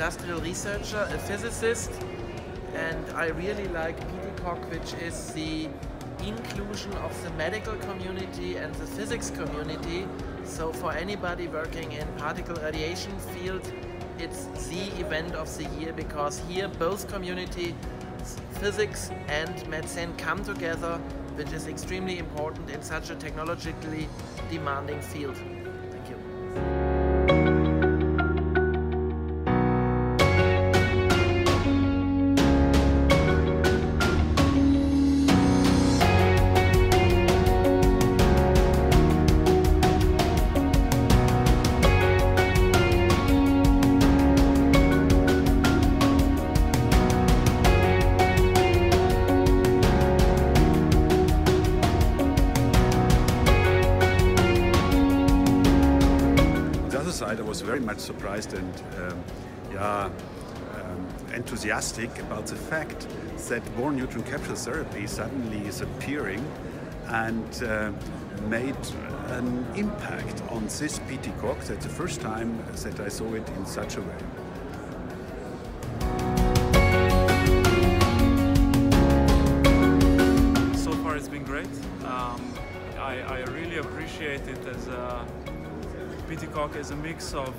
industrial researcher, a physicist, and I really like PTCOG, which is the inclusion of the medical community and the physics community. So for anybody working in particle radiation field, it's the event of the year because here both community, physics and medicine come together, which is extremely important in such a technologically demanding field. Side, I was very much surprised and um, yeah, um, enthusiastic about the fact that boron neutron capture therapy suddenly is appearing and uh, made an impact on this PTCOG. That's the first time that I saw it in such a way. So far it's been great. Um, I, I, really appreciate it as a PTCOG as a mix of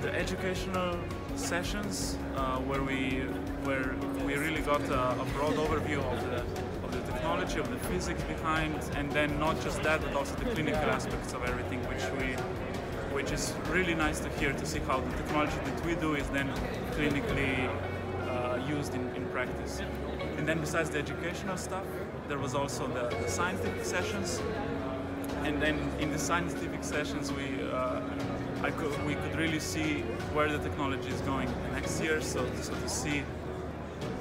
the educational sessions uh, where we where we really got a, a, broad overview of the of the technology of the physics behind and then not just that but also the clinical aspects of everything which we which is really nice to hear to see how the technology that we do is then clinically uh, used in, in practice. And then besides the educational stuff, there was also the, the scientific sessions and then in the scientific sessions we uh, could, we could really see where the technology is going next year. So, so to see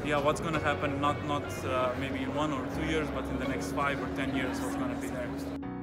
yeah what's going to happen not not uh, maybe in one or two years but in the next five or ten years what's going to be there